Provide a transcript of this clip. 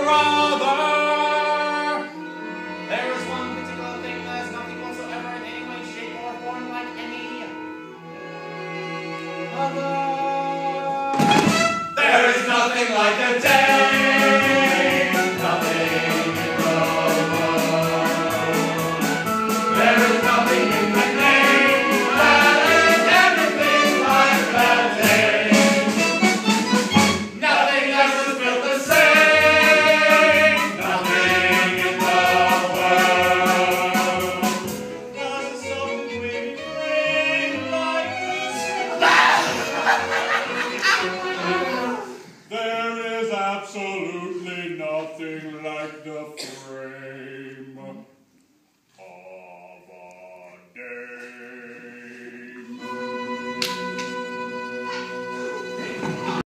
brother. There is one particular thing that is nothing in any way, shape, or form like any other. There is nothing like a day. Nothing. There is nothing. There's absolutely nothing like the phrase.